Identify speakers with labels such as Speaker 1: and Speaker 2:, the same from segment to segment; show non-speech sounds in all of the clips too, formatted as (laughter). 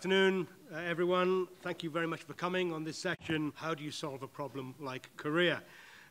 Speaker 1: afternoon, uh, everyone. Thank you very much for coming on this session, How Do You Solve a Problem Like Korea?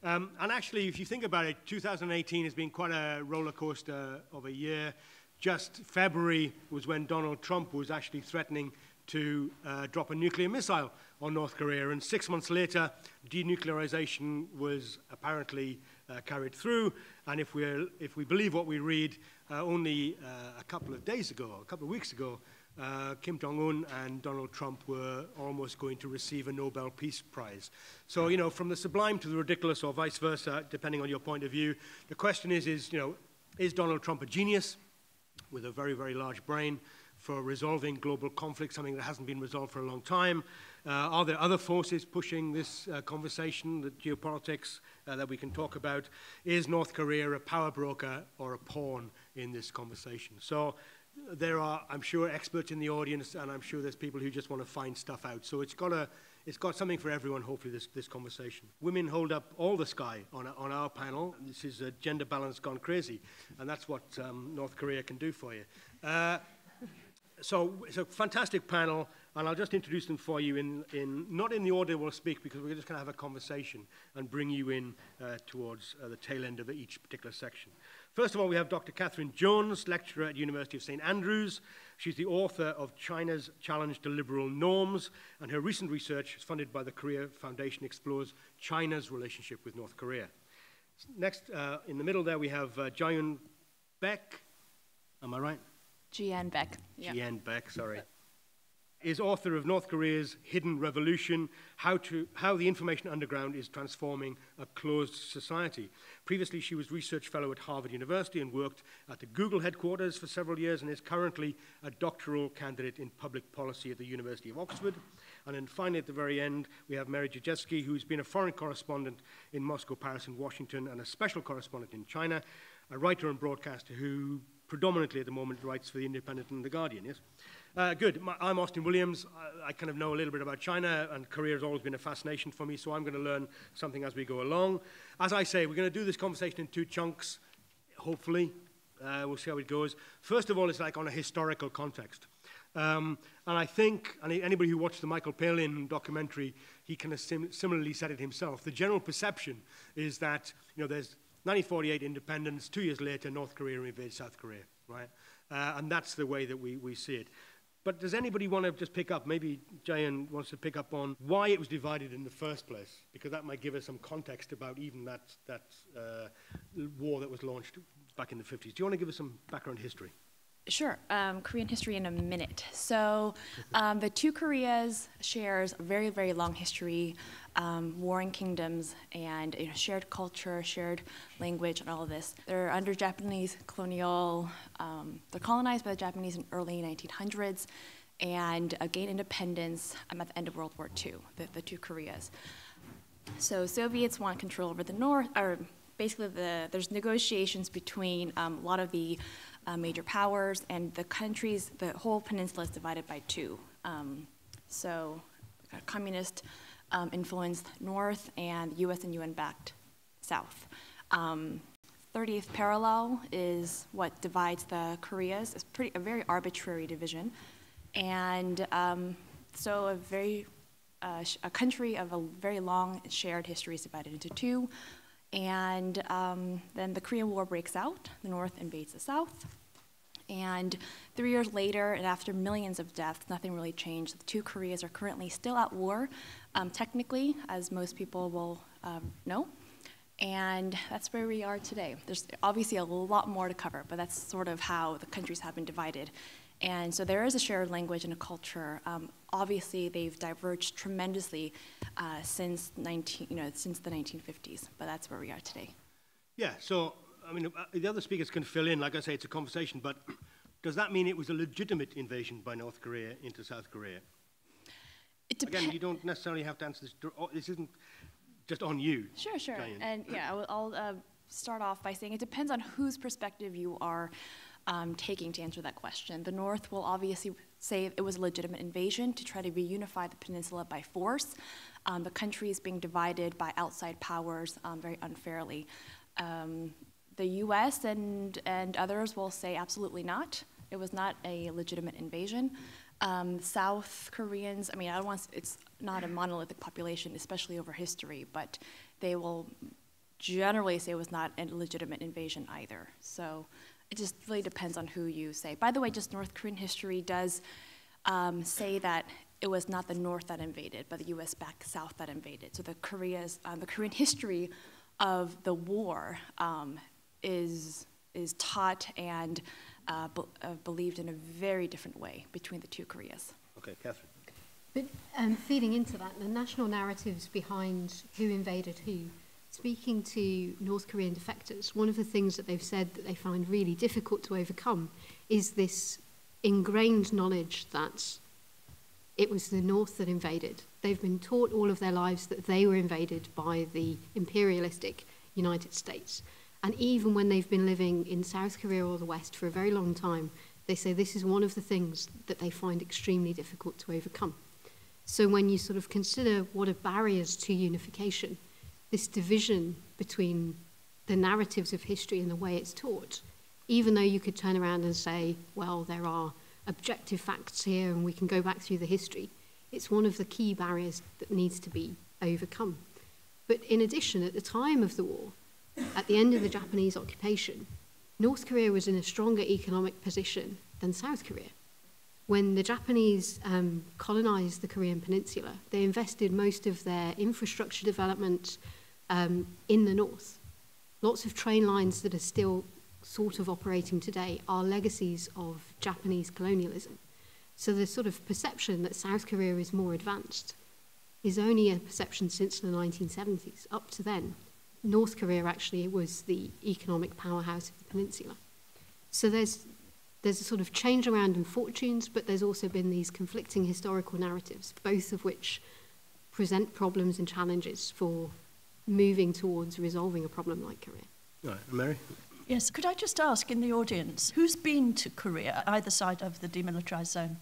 Speaker 1: Um, and actually, if you think about it, 2018 has been quite a roller coaster of a year. Just February was when Donald Trump was actually threatening to uh, drop a nuclear missile on North Korea. And six months later, denuclearization was apparently uh, carried through. And if, we're, if we believe what we read, uh, only uh, a couple of days ago, a couple of weeks ago, uh, Kim Jong un and Donald Trump were almost going to receive a Nobel Peace Prize. So, you know, from the sublime to the ridiculous, or vice versa, depending on your point of view, the question is, is you know, is Donald Trump a genius with a very, very large brain for resolving global conflict, something that hasn't been resolved for a long time? Uh, are there other forces pushing this uh, conversation, the geopolitics uh, that we can talk about? Is North Korea a power broker or a pawn in this conversation? So there are, I'm sure, experts in the audience, and I'm sure there's people who just want to find stuff out. So it's got, a, it's got something for everyone, hopefully, this, this conversation. Women hold up all the sky on, on our panel. This is a gender balance gone crazy, and that's what um, North Korea can do for you. Uh, so it's a fantastic panel, and I'll just introduce them for you in, in not in the order we'll speak, because we're just going to have a conversation and bring you in uh, towards uh, the tail end of each particular section. First of all, we have Dr. Catherine Jones, lecturer at University of St. Andrews. She's the author of China's Challenge to Liberal Norms, and her recent research, funded by the Korea Foundation, explores China's relationship with North Korea. Next, uh, in the middle there, we have uh, Jayun Baek. Am I right?
Speaker 2: Jieun Baek.
Speaker 1: Yeah. Jieun Baek, sorry is author of North Korea's Hidden Revolution, how, to, how the Information Underground is Transforming a Closed Society. Previously, she was research fellow at Harvard University and worked at the Google headquarters for several years and is currently a doctoral candidate in public policy at the University of Oxford. And then finally, at the very end, we have Mary Dejevsky, who's been a foreign correspondent in Moscow, Paris, and Washington, and a special correspondent in China, a writer and broadcaster who predominantly at the moment writes for The Independent and The Guardian, yes? Uh, good. My, I'm Austin Williams. I, I, kind of know a little bit about China, and Korea has always been a fascination for me, so I'm going to learn something as we go along. As I say, we're going to do this conversation in two chunks, hopefully. Uh, we'll see how it goes. First of all, it's like on a historical context. Um, and I think, and anybody who watched the Michael Palin documentary, he kind of sim similarly said it himself. The general perception is that, you know, there's 1948 independence, two years later, North Korea invades South Korea, right? Uh, and that's the way that we, we see it. But does anybody want to just pick up, maybe Jieun wants to pick up on why it was divided in the first place? Because that might give us some context about even that, that uh, war that was launched back in the 50s. Do you want to give us some background history?
Speaker 2: Sure, um, Korean history in a minute. So um, the two Koreas shares a very, very long history, um, warring kingdoms, and you know, shared culture, shared language, and all of this. They're under Japanese colonial, um, they're colonized by the Japanese in early 1900s, and uh, gained independence um, at the end of World War II, the, the two Koreas. So Soviets want control over the north, or basically the, there's negotiations between um, a lot of the uh, major powers, and the countries, the whole peninsula is divided by two. Um, so, uh, communist um, influenced north, and U.S. and UN backed south. Um, 30th parallel is what divides the Koreas. It's pretty a very arbitrary division, and um, so a very uh, a country of a very long shared history is divided into two. And um, then the Korean War breaks out. The North invades the South. And three years later, and after millions of deaths, nothing really changed. The two Koreas are currently still at war, um, technically, as most people will um, know. And that's where we are today. There's obviously a lot more to cover, but that's sort of how the countries have been divided. And so there is a shared language and a culture. Um, obviously, they've diverged tremendously uh, since 19, you know, since the 1950s, but that's where we are today.
Speaker 1: Yeah. So I mean, uh, the other speakers can fill in. Like I say, it's a conversation, but does that mean it was a legitimate invasion by North Korea into South Korea? Again, you don't necessarily have to answer this. Oh, this isn't just on you.
Speaker 2: Sure, sure. And yeah, I'll, I'll uh, start off by saying it depends on whose perspective you are um, taking to answer that question. The North will obviously say it was a legitimate invasion to try to reunify the peninsula by force. Um, the country is being divided by outside powers um, very unfairly. Um, the US and, and others will say absolutely not. It was not a legitimate invasion. Um, South Koreans, I mean, I don't want, it's not a monolithic population, especially over history, but they will generally say it was not a legitimate invasion either. So it just really depends on who you say. By the way, just North Korean history does um, say that it was not the North that invaded, but the U.S. back South that invaded. So the Korea's, um, the Korean history of the war um, is is taught and uh, be, uh, believed in a very different way between the two Koreas.
Speaker 1: Okay, Catherine.
Speaker 3: But um, feeding into that, the national narratives behind who invaded who Speaking to North Korean defectors, one of the things that they've said that they find really difficult to overcome is this ingrained knowledge that it was the North that invaded. They've been taught all of their lives that they were invaded by the imperialistic United States. And even when they've been living in South Korea or the West for a very long time, they say this is one of the things that they find extremely difficult to overcome. So when you sort of consider what are barriers to unification, this division between the narratives of history and the way it's taught, even though you could turn around and say, well, there are objective facts here and we can go back through the history, it's one of the key barriers that needs to be overcome. But in addition, at the time of the war, at the end of the Japanese occupation, North Korea was in a stronger economic position than South Korea. When the Japanese um, colonized the Korean peninsula, they invested most of their infrastructure development, um, in the north. Lots of train lines that are still sort of operating today are legacies of Japanese colonialism. So the sort of perception that South Korea is more advanced is only a perception since the 1970s. Up to then, North Korea actually was the economic powerhouse of the peninsula. So there's there's a sort of change around in fortunes, but there's also been these conflicting historical narratives, both of which present problems and challenges for moving towards resolving a problem like Korea.
Speaker 1: Right, Mary?
Speaker 4: Yes, could I just ask in the audience, who's been to Korea, either side of the demilitarized zone?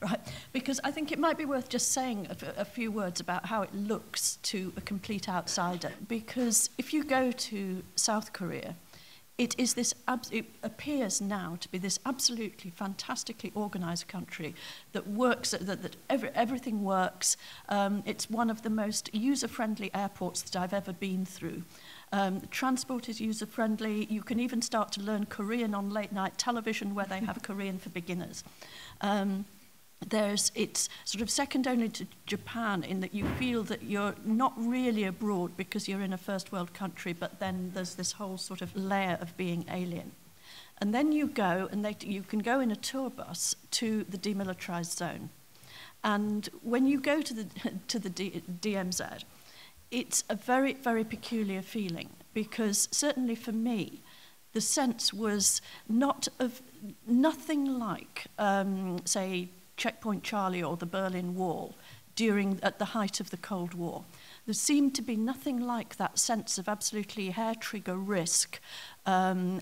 Speaker 4: Right, because I think it might be worth just saying a, a few words about how it looks to a complete outsider. Because if you go to South Korea, it is this it appears now to be this absolutely fantastically organized country that works that, that every, everything works. Um, it's one of the most user friendly airports that I've ever been through. Um, transport is user friendly you can even start to learn Korean on late night television where they have (laughs) Korean for beginners. Um, there's it's sort of second only to Japan in that you feel that you're not really abroad because you're in a first world country, but then there's this whole sort of layer of being alien. And then you go and they, you can go in a tour bus to the demilitarized zone. And when you go to the, (laughs) to the D, DMZ, it's a very, very peculiar feeling because certainly for me, the sense was not of nothing like, um, say, Checkpoint Charlie or the Berlin Wall during at the height of the Cold War. There seemed to be nothing like that sense of absolutely hair trigger risk. Um,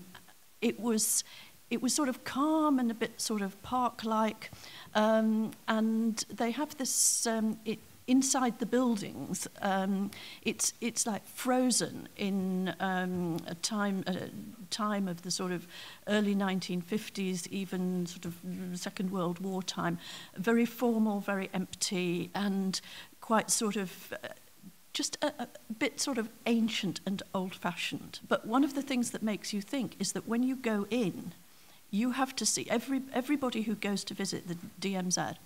Speaker 4: it was it was sort of calm and a bit sort of park like um, and they have this um, it, inside the buildings, um, it's, it's like frozen in um, a time, a time of the sort of early 1950s, even sort of Second World War time. Very formal, very empty, and quite sort of uh, just a, a bit sort of ancient and old-fashioned. But one of the things that makes you think is that when you go in, you have to see every everybody who goes to visit the DMZ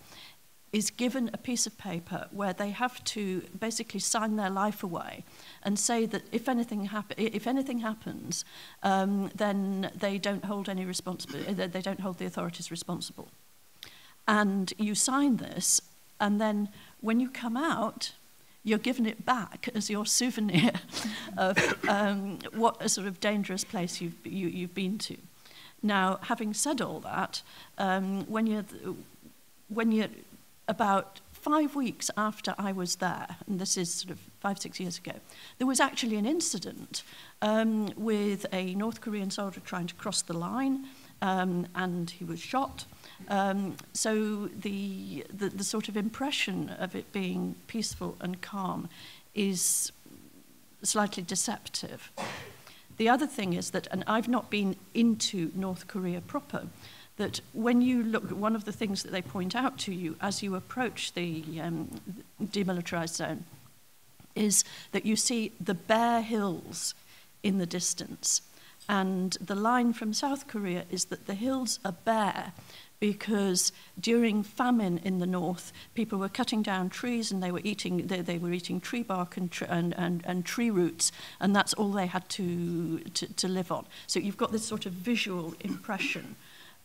Speaker 4: is given a piece of paper where they have to basically sign their life away and say that if anything, hap- if anything happens, um, then they don't hold any responsibility, they don't hold the authorities responsible. And you sign this, and then when you come out, you're given it back as your souvenir (laughs) of um, what a sort of dangerous place you've, you, have you have been to. Now, having said all that, um, when you're, when you're about five weeks after I was there, and this is sort of five, six years ago, there was actually an incident um, with a North Korean soldier trying to cross the line, um, and he was shot. Um, so the, the, the sort of impression of it being peaceful and calm is slightly deceptive. The other thing is that, and I've not been into North Korea proper, that when you look, one of the things that they point out to you as you approach the um, demilitarized zone is that you see the bare hills in the distance. And the line from South Korea is that the hills are bare because during famine in the north, people were cutting down trees and they were eating, they, they were eating tree bark and, and, and, and tree roots, and that's all they had to, to, to live on. So you've got this sort of visual impression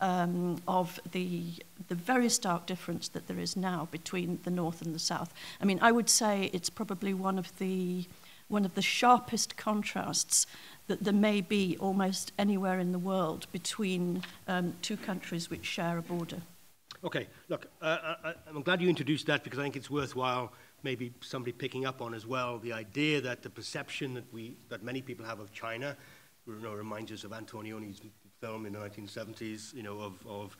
Speaker 4: um, of the, the very stark difference that there is now between the north and the south. I mean, I would say it's probably one of the, one of the sharpest contrasts that there may be almost anywhere in the world between um, two countries which share a border.
Speaker 1: Okay, look, uh, I, I'm glad you introduced that because I think it's worthwhile maybe somebody picking up on as well the idea that the perception that we that many people have of China you know, reminds us of Antonioni's film in the 1970s, you know, of, of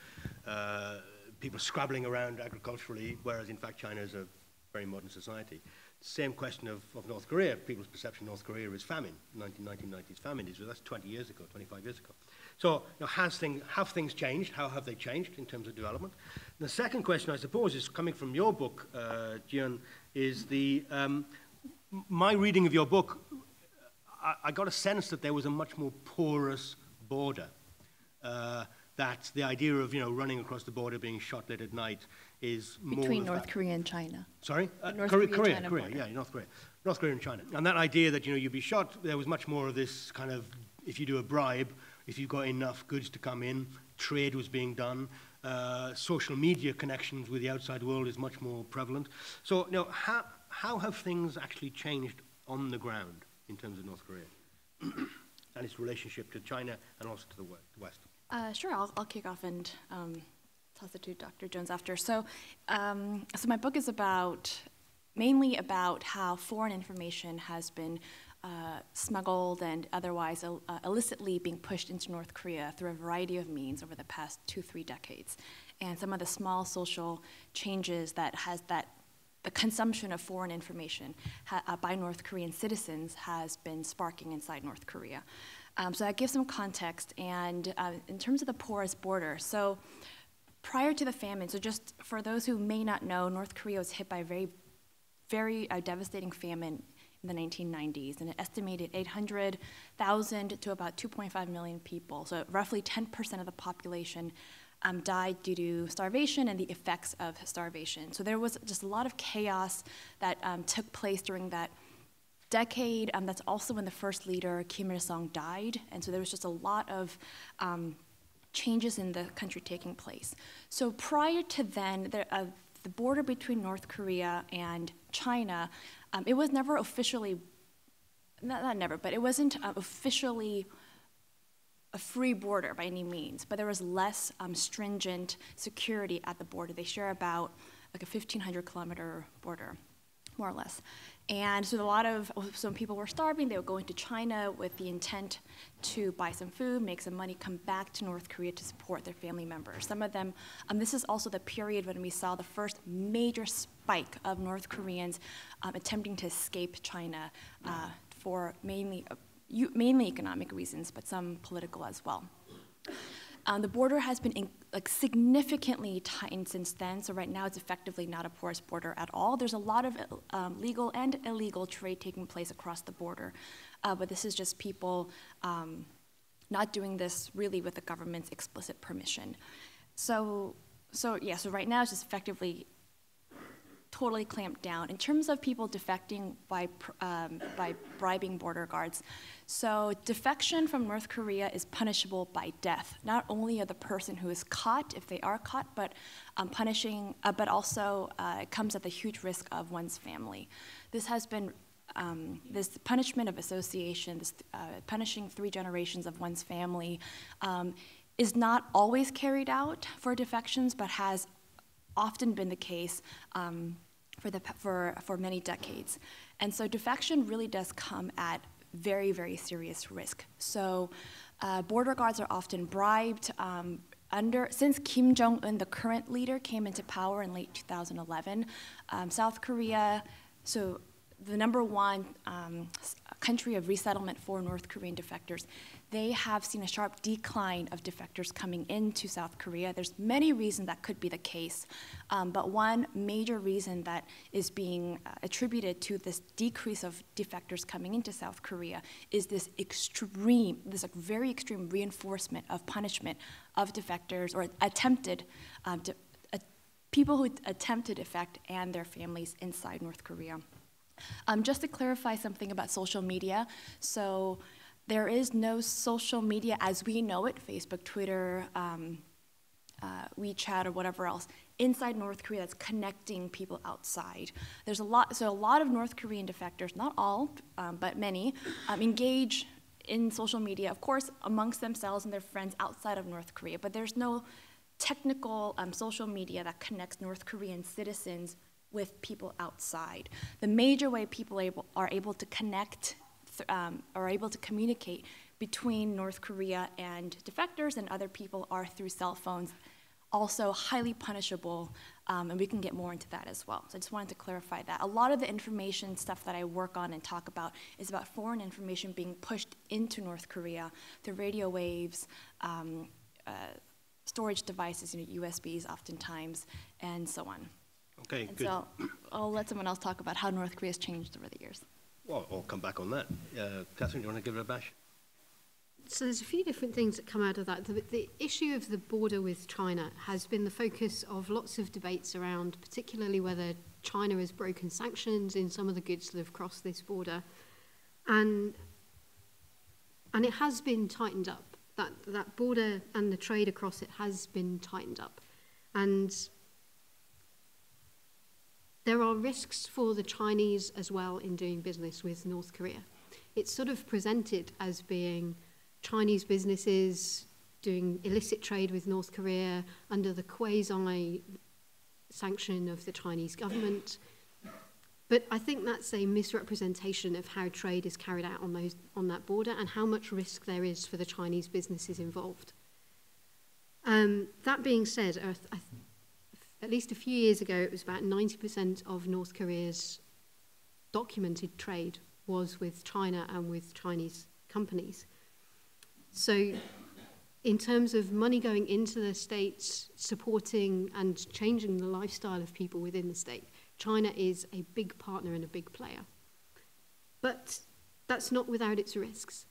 Speaker 1: uh, people scrabbling around agriculturally, whereas in fact China is a very modern society. Same question of, of North Korea. People's perception of North Korea is famine, 1990s famine. Is, that's 20 years ago, 25 years ago. So you know, has thing, have things changed? How have they changed in terms of development? And the second question, I suppose, is coming from your book, uh, Jieun, is the, um, my reading of your book, I, I, got a sense that there was a much more porous border. Uh, that the idea of you know running across the border, being shot late at night, is
Speaker 2: between North Korea and China.
Speaker 1: Sorry,
Speaker 2: uh,
Speaker 1: North Korea, Korea, China Korea, yeah, North Korea, North Korea and China. And that idea that you know you'd be shot, there was much more of this kind of if you do a bribe, if you've got enough goods to come in, trade was being done. Uh, social media connections with the outside world is much more prevalent. So, you know, how, how have things actually changed on the ground in terms of North Korea (clears throat) and its relationship to China and also to the West?
Speaker 2: Uh, sure, I'll, I'll kick off and um, toss it to Dr. Jones after. So, um, so my book is about mainly about how foreign information has been uh, smuggled and otherwise uh, illicitly being pushed into North Korea through a variety of means over the past two, three decades, and some of the small social changes that has that the consumption of foreign information uh, by North Korean citizens has been sparking inside North Korea. Um, so that gives some context. And uh, in terms of the porous border, so prior to the famine, so just for those who may not know, North Korea was hit by a very, very uh, devastating famine in the 1990s, and it estimated 800,000 to about 2.5 million people. So roughly 10% of the population um, died due to starvation and the effects of starvation. So there was just a lot of chaos that um, took place during that decade. Um, that's also when the first leader, Kim Il sung, died. And so there was just a lot of um, changes in the country taking place. So prior to then, there, uh, the border between North Korea and China, um, it was never officially, not, not never, but it wasn't uh, officially a free border by any means, but there was less um, stringent security at the border. They share about like a 1,500 kilometer border, more or less. And so a lot of some people were starving. They would go into China with the intent to buy some food, make some money, come back to North Korea to support their family members. Some of them, um, this is also the period when we saw the first major spike of North Koreans um, attempting to escape China uh, for mainly, uh, mainly economic reasons, but some political as well. Um, the border has been in, like significantly tightened since then. So right now, it's effectively not a porous border at all. There's a lot of um, legal and illegal trade taking place across the border, uh, but this is just people um, not doing this really with the government's explicit permission. So, so yeah. So right now, it's just effectively totally clamped down. In terms of people defecting by, um, by bribing border guards, so defection from North Korea is punishable by death, not only of the person who is caught, if they are caught, but um, punishing, uh, but also uh, it comes at the huge risk of one's family. This has been um, this punishment of association, this uh, punishing three generations of one's family, um, is not always carried out for defections, but has often been the case um, for, the, for, for many decades. And so defection really does come at very, very serious risk. So uh, border guards are often bribed. Um, under, since Kim Jong un, the current leader, came into power in late 2011, um, South Korea, so the number one um, country of resettlement for North Korean defectors, they have seen a sharp decline of defectors coming into South Korea. There's many reasons that could be the case, um, but one major reason that is being uh, attributed to this decrease of defectors coming into South Korea is this extreme, this like very extreme reinforcement of punishment of defectors or attempted um, de- uh, people who attempt to defect and their families inside North Korea. Um, just to clarify something about social media, so there is no social media as we know it Facebook, Twitter, um, uh, WeChat, or whatever else inside North Korea that's connecting people outside. There's a lot, so a lot of North Korean defectors, not all, um, but many, um, engage in social media, of course, amongst themselves and their friends outside of North Korea, but there's no technical um, social media that connects North Korean citizens with people outside. The major way people able, are able to connect um, are able to communicate between North Korea and defectors and other people are through cell phones, also highly punishable, um, and we can get more into that as well. So I just wanted to clarify that. A lot of the information stuff that I work on and talk about is about foreign information being pushed into North Korea through radio waves, um, uh, storage devices, you know, USBs oftentimes, and so on.
Speaker 1: Okay,
Speaker 2: and
Speaker 1: good.
Speaker 2: so I'll let someone else talk about how North Korea has changed over the years.
Speaker 1: Well, I'll come back on that. Uh, Catherine, do you want to give it a bash?
Speaker 3: So there's a few different things that come out of that. The, the issue of the border with China has been the focus of lots of debates around, particularly whether China has broken sanctions in some of the goods that have crossed this border, and and it has been tightened up. That that border and the trade across it has been tightened up, and there are risks for the Chinese as well in doing business with North Korea. It's sort of presented as being Chinese businesses doing illicit trade with North Korea under the quasi sanction of the Chinese government. But I think that's a misrepresentation of how trade is carried out on, those, on that border and how much risk there is for the Chinese businesses involved. Um, that being said, at least a few years ago, it was about 90% of North Korea's documented trade was with China and with Chinese companies. So, in terms of money going into the states, supporting and changing the lifestyle of people within the state, China is a big partner and a big player. But that's not without its risks.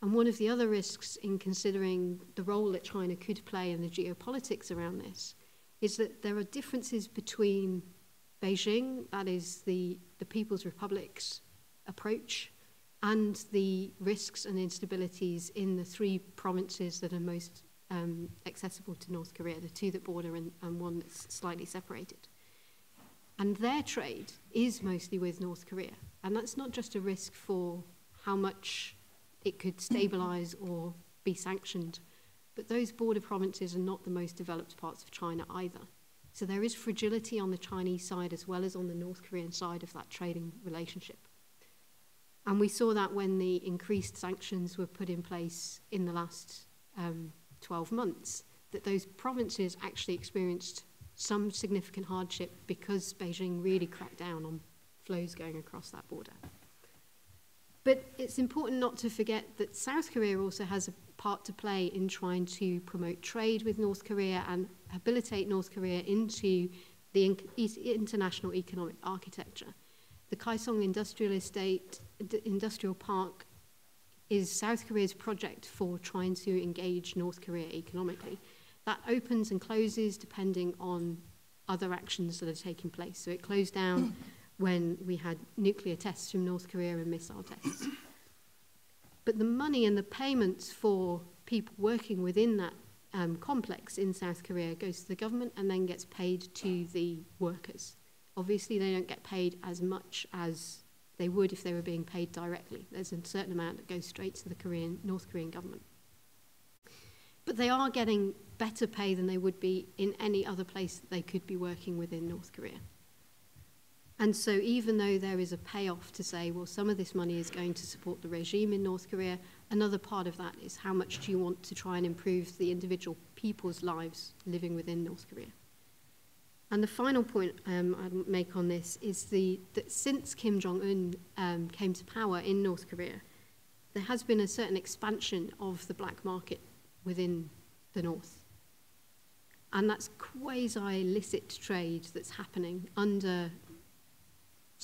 Speaker 3: And one of the other risks in considering the role that China could play in the geopolitics around this is that there are differences between Beijing, that is the, the People's Republic's approach, and the risks and instabilities in the three provinces that are most um, accessible to North Korea, the two that border and, and one that's slightly separated. And their trade is mostly with North Korea. And that's not just a risk for how much it could stabilize or be sanctioned, but those border provinces are not the most developed parts of China either. So there is fragility on the Chinese side as well as on the North Korean side of that trading relationship. And we saw that when the increased sanctions were put in place in the last um, 12 months, that those provinces actually experienced some significant hardship because Beijing really cracked down on flows going across that border. But it's important not to forget that South Korea also has a part to play in trying to promote trade with North Korea and habilitate North Korea into the international economic architecture. The Kaesong Industrial Estate, Industrial Park is South Korea's project for trying to engage North Korea economically. That opens and closes depending on other actions that are taking place. So it closed down when we had nuclear tests from North Korea and missile tests. But the money and the payments for people working within that um, complex in South Korea goes to the government and then gets paid to the workers. Obviously, they don't get paid as much as they would if they were being paid directly. There's a certain amount that goes straight to the Korean, North Korean government. But they are getting better pay than they would be in any other place that they could be working within North Korea. And so even though there is a payoff to say, well, some of this money is going to support the regime in North Korea, another part of that is how much do you want to try and improve the individual people's lives living within North Korea? And the final point um, I'd make on this is the, that since Kim Jong-un um, came to power in North Korea, there has been a certain expansion of the black market within the North. And that's quasi-illicit trade that's happening under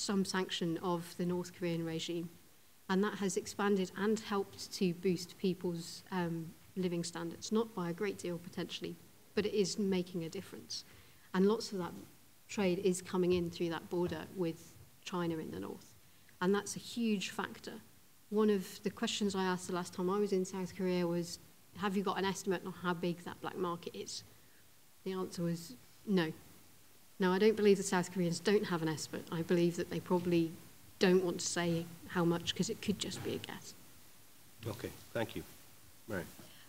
Speaker 3: some sanction of the North Korean regime. And that has expanded and helped to boost people's um, living standards, not by a great deal potentially, but it is making a difference. And lots of that trade is coming in through that border with China in the north. And that's a huge factor. One of the questions I asked the last time I was in South Korea was, have you got an estimate on how big that black market is? The answer was no, Now, I don't believe the South Koreans don't have an estimate. I believe that they probably don't want to say how much because it could just be a guess.
Speaker 1: Okay, thank you. Mary.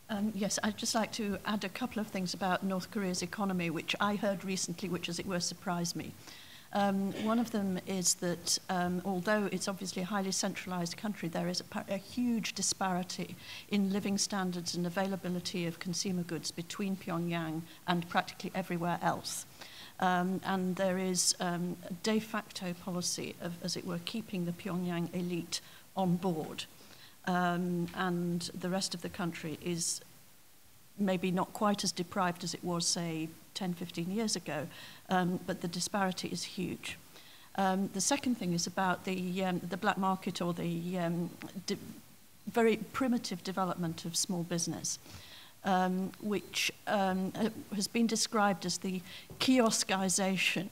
Speaker 4: Um, yes, I'd just like to add a couple of things about North Korea's economy, which I heard recently, which, as it were, surprised me. Um, one of them is that um, although it's obviously a highly centralized country, there is a, a huge disparity in living standards and availability of consumer goods between Pyongyang and practically everywhere else. Um, and there is um, a de facto policy of, as it were, keeping the Pyongyang elite on board. Um, and the rest of the country is maybe not quite as deprived as it was, say, 10, 15 years ago, um, but the disparity is huge. Um, the second thing is about the, um, the black market or the um, very primitive development of small business um, which um, uh, has been described as the kioskization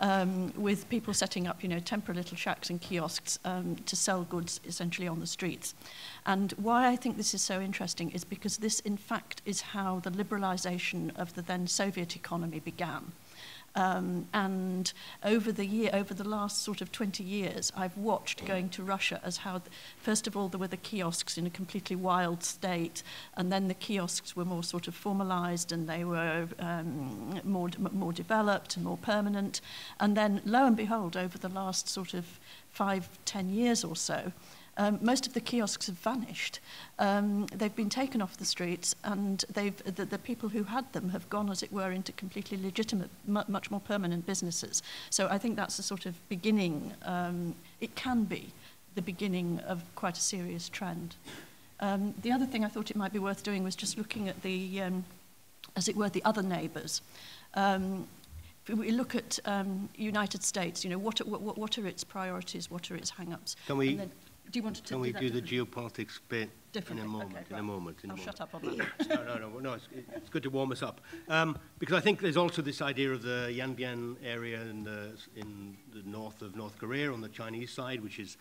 Speaker 4: um, with people setting up, you know, temporary little shacks and kiosks um, to sell goods essentially on the streets. And why I think this is so interesting is because this, in fact, is how the liberalization of the then Soviet economy began. Um, and over the year, over the last sort of 20 years, I've watched going to Russia as how, first of all, there were the kiosks in a completely wild state, and then the kiosks were more sort of formalized and they were um, more, more developed and more permanent. And then, lo and behold, over the last sort of five, ten years or so, um, most of the kiosks have vanished. Um, they've been taken off the streets, and they've, the, the people who had them have gone, as it were, into completely legitimate, much more permanent businesses. So I think that's a sort of beginning, um, it can be the beginning of quite a serious trend. Um, the other thing I thought it might be worth doing was just looking at the, um, as it were, the other neighbours. Um, if we look at um, United States, you know, what, what, what are its priorities, what are its hang-ups?
Speaker 1: Can we, then,
Speaker 4: do you want to
Speaker 1: Can we do, the geopolitics bit in a moment?
Speaker 4: Okay,
Speaker 1: in a moment. In
Speaker 4: I'll
Speaker 1: a moment.
Speaker 4: shut up on that. (laughs)
Speaker 1: no, no, no, no. It's, it's good to warm us up um, because I think there's also this idea of the Yanbian area in the in the north of North Korea on the Chinese side, which is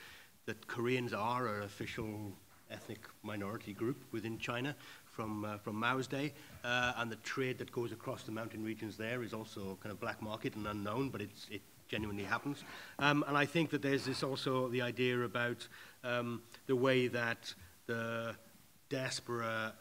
Speaker 1: that Koreans are an official ethnic minority group within China from uh, from Mao's day, uh, and the trade that goes across the mountain regions there is also kind of black market and unknown, but it's it genuinely happens. Um, and I think that there's this also the idea about um, the way that the diaspora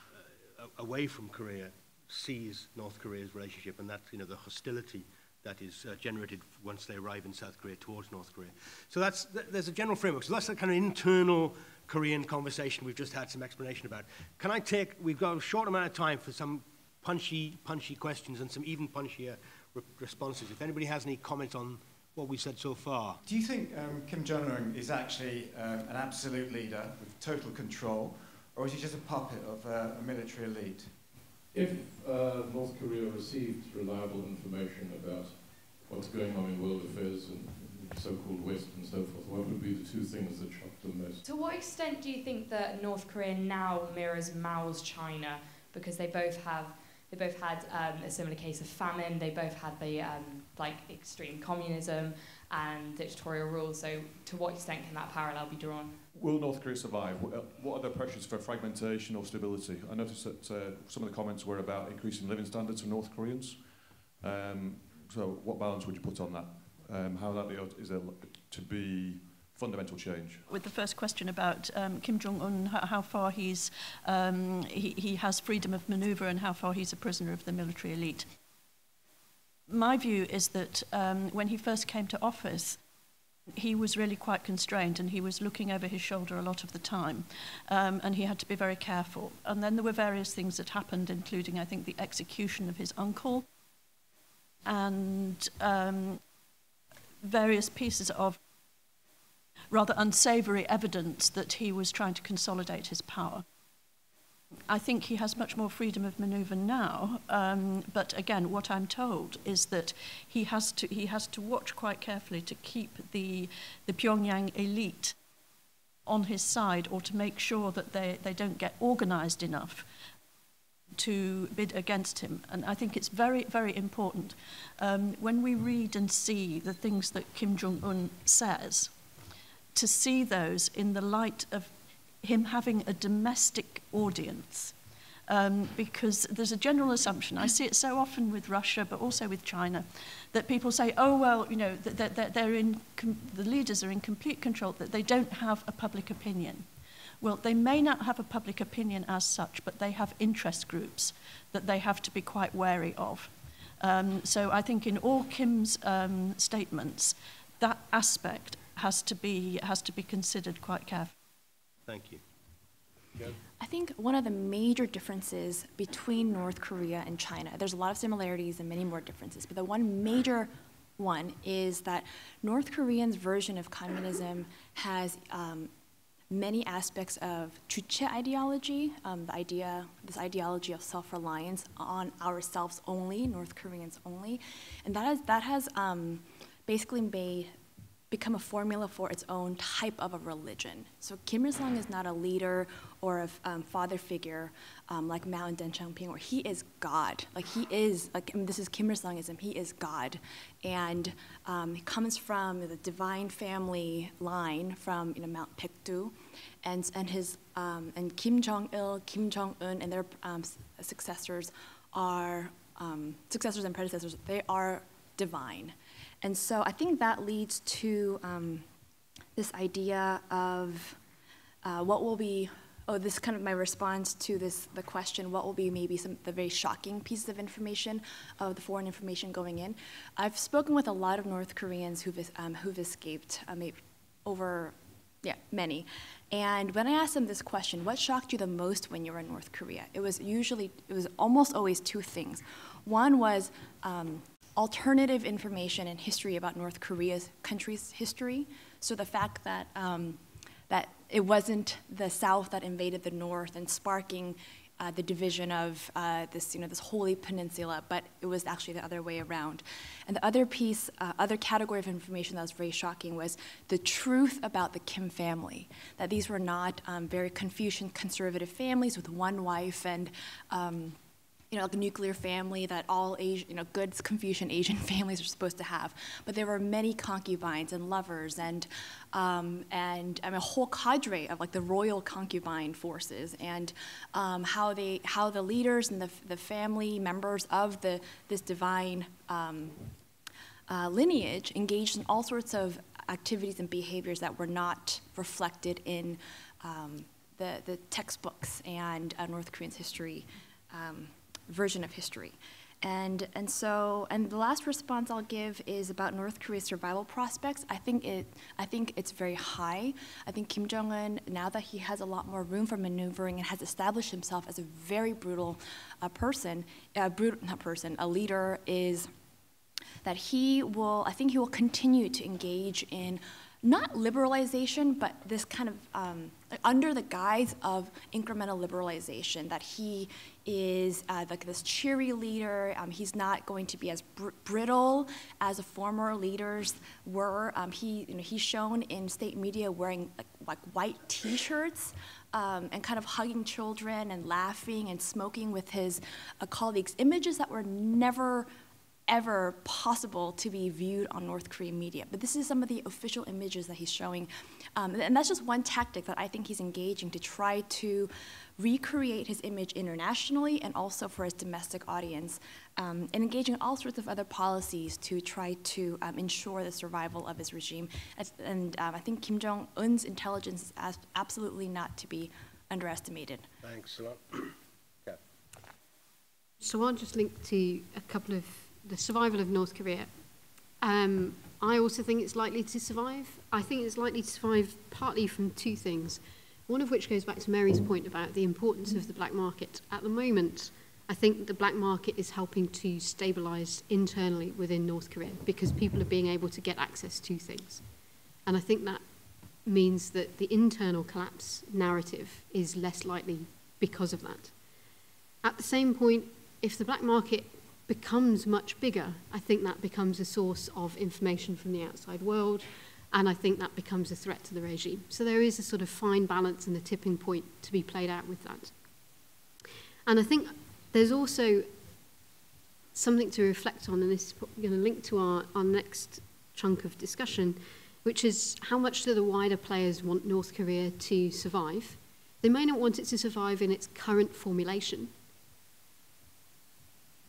Speaker 1: uh, away from Korea sees North Korea's relationship and that, you know, the hostility that is uh, generated once they arrive in South Korea towards North Korea. So that's, th there's a general framework. So that's the kind of internal Korean conversation we've just had some explanation about. Can I take, we've got a short amount of time for some punchy, punchy questions and some even punchier re responses. If anybody has any comments on what we've said so far.
Speaker 5: Do you think um, Kim Jong-un is actually um, an absolute leader with total control, or is he just a puppet of uh, a military elite?
Speaker 6: If uh, North Korea received reliable information about what's going on in world affairs and so-called West and so forth, what would be the two things that shocked them most?
Speaker 7: To what extent do you think that North Korea now mirrors Mao's China? Because they both have they both had um, a similar case of famine. They both had the um, like extreme communism and dictatorial rule. So, to what extent can that parallel be drawn?
Speaker 6: Will North Korea survive? What are the pressures for fragmentation or stability? I noticed that uh, some of the comments were about increasing living standards for North Koreans. Um, so, what balance would you put on that? Um, how is there to be fundamental change.
Speaker 4: With the first question about um, Kim Jong-un, how far he's, um, he, he has freedom of maneuver and how far he's a prisoner of the military elite. My view is that um, when he first came to office, he was really quite constrained and he was looking over his shoulder a lot of the time um, and he had to be very careful. And then there were various things that happened, including, I think, the execution of his uncle and um, various pieces of rather unsavory evidence that he was trying to consolidate his power. I think he has much more freedom of maneuver now, um, but again, what I'm told is that he has to he has to watch quite carefully to keep the the Pyongyang elite on his side, or to make sure that they, they don't get organised enough to bid against him. And I think it's very, very important. Um, when we read and see the things that Kim Jong un says, to see those in the light of him having a domestic audience. Um, because there's a general assumption, I see it so often with Russia, but also with China, that people say, oh, well, you know, that they're in, the leaders are in complete control, that they don't have a public opinion. Well, they may not have a public opinion as such, but they have interest groups that they have to be quite wary of. Um, so I think in all Kim's um, statements, that aspect has to be, has to be considered quite carefully.
Speaker 1: Thank you.
Speaker 2: I think one of the major differences between North Korea and China, there's a lot of similarities and many more differences, but the one major one is that North Koreans' version of communism has um, many aspects of Juche ideology, um, the idea, this ideology of self-reliance on ourselves only, North Koreans only, and that has that has um, basically made become a formula for its own type of a religion. So Kim Il-sung is not a leader or a um, father figure um, like Mao and Deng Xiaoping, where he is God. Like he is, like I mean, this is Kim Il-sungism, he is God. And um, he comes from the divine family line from you know, Mount Paektu. And, and, his, um, and Kim Jong-il, Kim Jong-un, and their um, successors are, um, successors and predecessors, they are divine. And so I think that leads to um, this idea of uh, what will be, oh, this kind of my response to this, the question, what will be maybe some the very shocking pieces of information of the foreign information going in. I've spoken with a lot of North Koreans who've, um, who've escaped, maybe over, yeah, many. And when I asked them this question, what shocked you the most when you were in North Korea? It was usually, it was almost always two things. One was um, alternative information and history about North Korea's country's history. So the fact that um, that it wasn't the South that invaded the North and sparking uh, the division of uh, this, you know, this holy peninsula, but it was actually the other way around. And the other piece, uh, other category of information that was very shocking was the truth about the Kim family. That these were not um, very Confucian conservative families with one wife and um, you know, a nuclear family that all Asian, you know, good Confucian Asian (laughs) families are supposed to have. But there were many concubines and lovers and, um, and I mean, a whole cadre of like the royal concubine forces and um, how they, how the leaders and the, the family members of the, this divine um, uh, lineage engaged in all sorts of activities and behaviors that were not reflected in um, the, the textbooks and uh, North Korean's history um, version of history. And, and so, and the last response I'll give is about North Korea's survival prospects. I think, it, I think it's very high. I think Kim Jong un, now that he has a lot more room for maneuvering and has established himself as a very brutal uh, person, uh, brutal, not person, a leader, is that he will, I think he will continue to engage in not liberalization, but this kind of um, under the guise of incremental liberalization, that he is uh, like this cheery leader. Um, he's not going to be as br brittle as the former leaders were. Um, he, you know, he's shown in state media wearing like, like white T-shirts um, and kind of hugging children and laughing and smoking with his uh, colleagues. Images that were never ever possible to be viewed on North Korean media. But this is some of the official images that he's showing. Um, and that's just one tactic that I think he's engaging to try to recreate his image internationally and also for his domestic audience, um, and engaging in all sorts of other policies to try to um, ensure the survival of his regime. And um, I think Kim Jong un's intelligence is absolutely not to be underestimated.
Speaker 1: Thanks a lot.
Speaker 3: yeah. So I'll just link to a couple of the survival of North Korea, um, I also think it's likely to survive. I think it's likely to survive partly from two things, one of which goes back to Mary's point about the importance of the black market. At the moment, I think the black market is helping to stabilize internally within North Korea because people are being able to get access to things. And I think that means that the internal collapse narrative is less likely because of that. At the same point, if the black market becomes much bigger, I think that becomes a source of information from the outside world, and I think that becomes a threat to the regime. So there is a sort of fine balance and a tipping point to be played out with that. And I think there's also something to reflect on, and this is going to link to our, our next chunk of discussion, which is how much do the wider players want North Korea to survive? They may not want it to survive in its current formulation,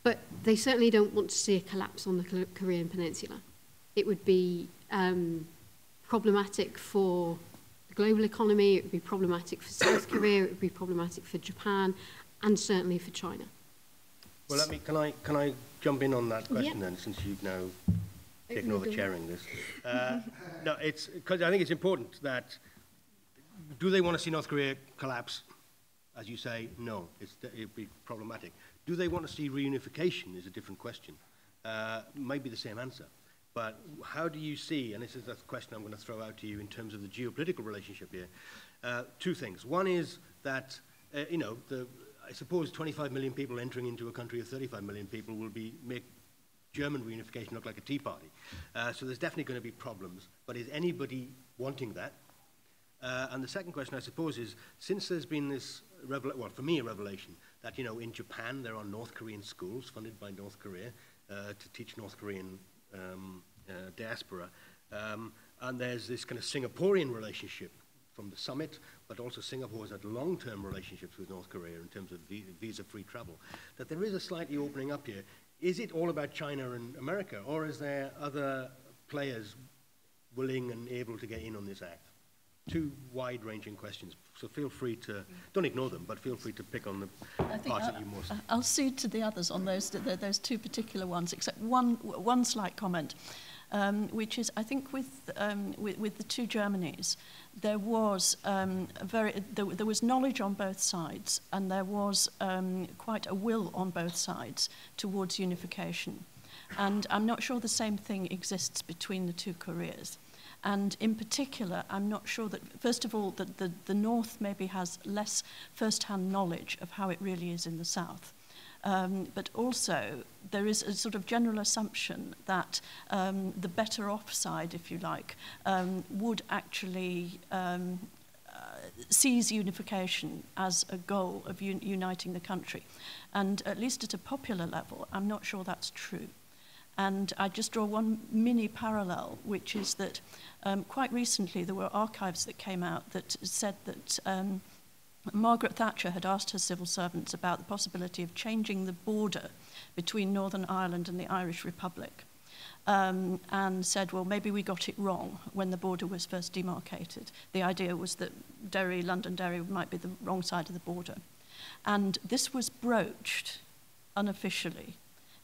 Speaker 3: but they certainly don't want to see a collapse on the Korean Peninsula. It would be um, problematic for the global economy, it would be problematic for South Korea, it would be problematic for Japan, and certainly for China.
Speaker 1: Well, let me, can I, can I jump in on that question then, since you've now taken over chairing this? Uh, no, it's, because I think it's important that, do they want to see North Korea collapse? As you say, no, it's, it'd be problematic. Do they want to see reunification is a different question. Uh, might be the same answer. But how do you see, and this is the question I'm going to throw out to you in terms of the geopolitical relationship here, uh, two things. One is that, uh, you know, the, I suppose 25 million people entering into a country of 35 million people will be make German reunification look like a tea party. Uh, so there's definitely going to be problems. But is anybody wanting that? Uh, and the second question, I suppose, is since there's been this, well, for me, a revelation that, you know, in Japan there are North Korean schools funded by North Korea uh, to teach North Korean um, uh, diaspora. Um, and there's this kind of Singaporean relationship from the summit, but also Singapore has had long-term relationships with North Korea in terms of visa-free travel, that there is a slightly opening up here. Is it all about China and America, or is there other players willing and able to get in on this act? Two wide-ranging questions, so feel free to, don't ignore them, but feel free to pick on the parts I'll, that you most...
Speaker 4: I'll cede to the others on those, those two particular ones, except one, one slight comment um, which is, I think, with, um, with, with the two Germanys, there was um, very there, there, was knowledge on both sides, and there was um, quite a will on both sides towards unification. And I'm not sure the same thing exists between the two Koreas. And in particular, I'm not sure that, first of all, that the, the North maybe has less first-hand knowledge of how it really is in the South. Um, but also, there is a sort of general assumption that um, the better off side, if you like, um, would actually um, uh, sees unification as a goal of un uniting the country. And at least at a popular level, I'm not sure that's true. And I just draw one mini parallel, which is that um, quite recently there were archives that came out that said that um, Margaret Thatcher had asked her civil servants about the possibility of changing the border between Northern Ireland and the Irish Republic. Um, and said, well, maybe we got it wrong when the border was first demarcated. The idea was that Derry, London Derry, might be the wrong side of the border. And this was broached unofficially.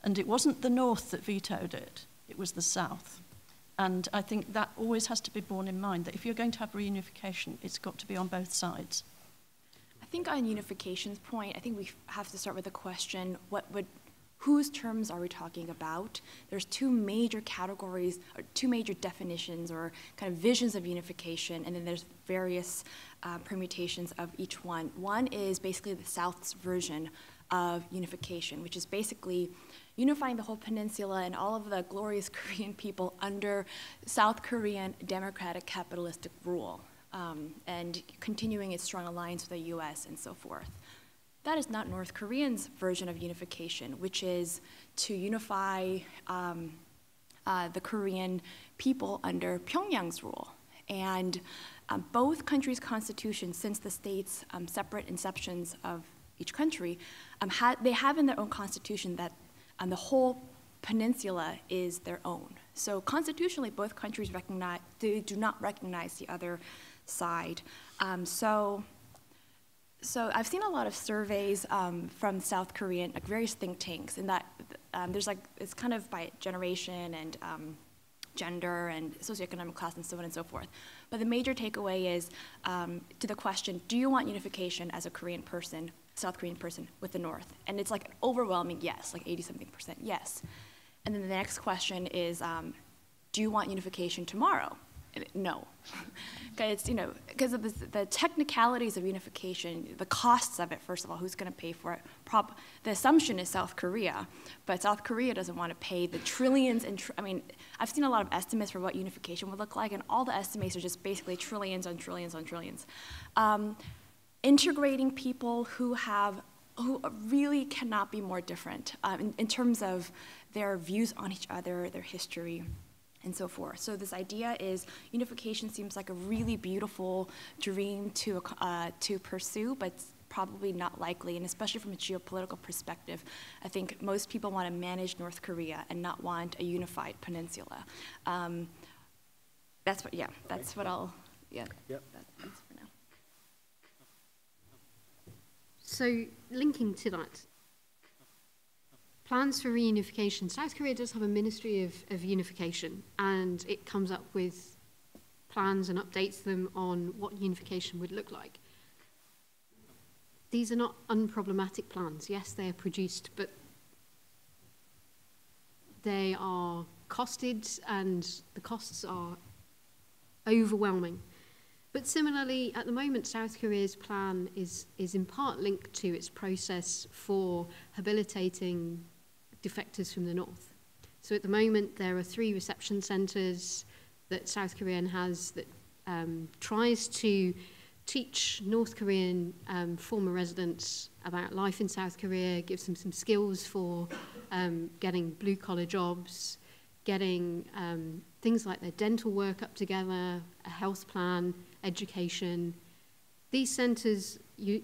Speaker 4: And it wasn't the North that vetoed it, it was the South. And I think that always has to be borne in mind that if you're going to have reunification, it's got to be on both sides I
Speaker 2: think on unification's point, I think we have to start with the question, what would whose terms are we talking about? There's two major categories, or two major definitions or kind of visions of unification, and then there's various uh, permutations of each one. One is basically the South's version of unification, which is basically unifying the whole peninsula and all of the glorious (laughs) Korean people under South Korean democratic capitalistic rule um, and continuing its strong alliance with the US and so forth. That is not North Korean's version of unification, which is to unify um, uh, the Korean people under Pyongyang's rule. And um, both countries' constitutions, since the states' um, separate inceptions of each country, um, ha they have in their own constitution that um, the whole peninsula is their own. So constitutionally, both countries recognize, they do not recognize the other side. Um, so, so I've seen a lot of surveys um, from South Korean, like various think tanks, and that um, there's like it's kind of by generation and um, gender and socioeconomic class and so on and so forth. But the major takeaway is um, to the question: Do you want unification as a Korean person? South Korean person with the North? And it's like an overwhelming yes, like 80 something percent yes. And then the next question is, um, do you want unification tomorrow? no. (laughs) Because, you know, because of the, the, technicalities of unification, the costs of it, first of all, who's going to pay for it? The assumption is South Korea, but South Korea doesn't want to pay the trillions and, tr I mean, I've seen a lot of estimates for what unification would look like, and all the estimates are just basically trillions on trillions on trillions. Um, integrating people who have who really cannot be more different um, in, in terms of their views on each other, their history, and so forth. So this idea is unification seems like a really beautiful dream to, uh, to pursue, but probably not likely, and especially from a geopolitical perspective, I think most people want to manage North Korea and not want a unified peninsula. Um, that's what, yeah, that's what I'll, yeah,
Speaker 1: yep.
Speaker 2: that, that's for now.
Speaker 3: So linking to that, plans for reunification. South Korea does have a Ministry of, of Unification, and it comes up with plans and updates them on what unification would look like. These are not unproblematic plans. Yes, they are produced, but they are costed and the costs are overwhelming. But similarly, at the moment, South Korea's plan is, is in part linked to its process for habilitating defectors from the north. So at the moment, there are three reception centres that South Korean has that um, tries to teach North Korean um, former residents about life in South Korea, gives them some skills for um, getting blue collar jobs, getting um, things like their dental work up together, a health plan, education. These centres, you,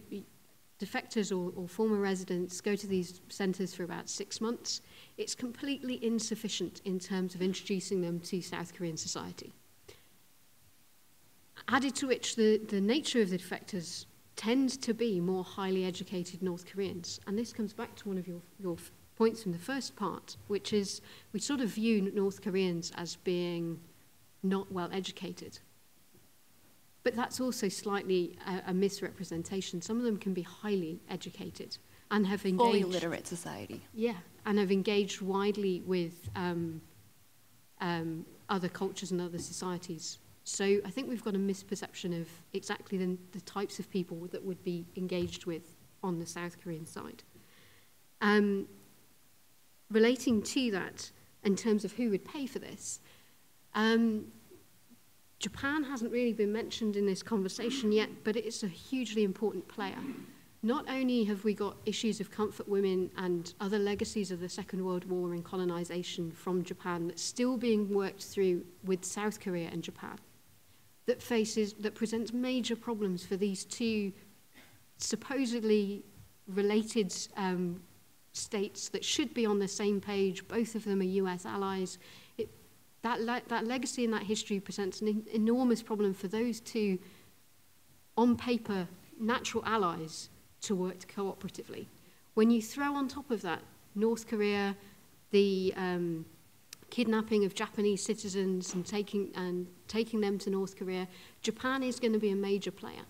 Speaker 3: defectors or, or former residents go to these centres for about six months. It's completely insufficient in terms of introducing them to South Korean society. Added to which, the, the nature of the defectors tend to be more highly educated North Koreans. And this comes back to one of your, your points from the first part, which is we sort of view North Koreans as being not well educated. But that's also slightly a, a misrepresentation. Some of them can be highly educated and have engaged...
Speaker 2: Fully literate society.
Speaker 3: Yeah, and have engaged widely with um, um, other cultures and other societies. So I think we've got a misperception of exactly the, the types of people that would be engaged with on the South Korean side. Um, relating to that, in terms of who would pay for this, um, Japan hasn't really been mentioned in this conversation yet, but it is a hugely important player. Not only have we got issues of comfort women and other legacies of the Second World War and colonization from Japan that's still being worked through with South Korea and Japan, that faces, that presents major problems for these two supposedly related um, states that should be on the same page. Both of them are US allies That, le that legacy and that history presents an enormous problem for those two, on paper, natural allies to work cooperatively. When you throw on top of that North Korea, the um, kidnapping of Japanese citizens and taking, and taking them to North Korea, Japan is going to be a major player.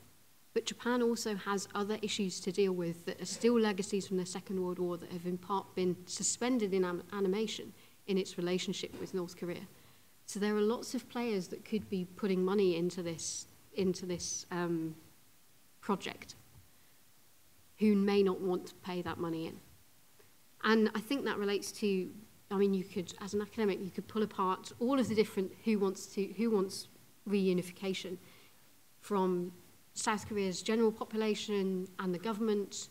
Speaker 3: But Japan also has other issues to deal with that are still legacies from the Second World War that have in part been suspended in anim animation in its relationship with North Korea. So there are lots of players that could be putting money into this, into this um, project who may not want to pay that money in. And I think that relates to, I mean, you could, as an academic, you could pull apart all of the different who wants to, who wants reunification from South Korea's general population and the government,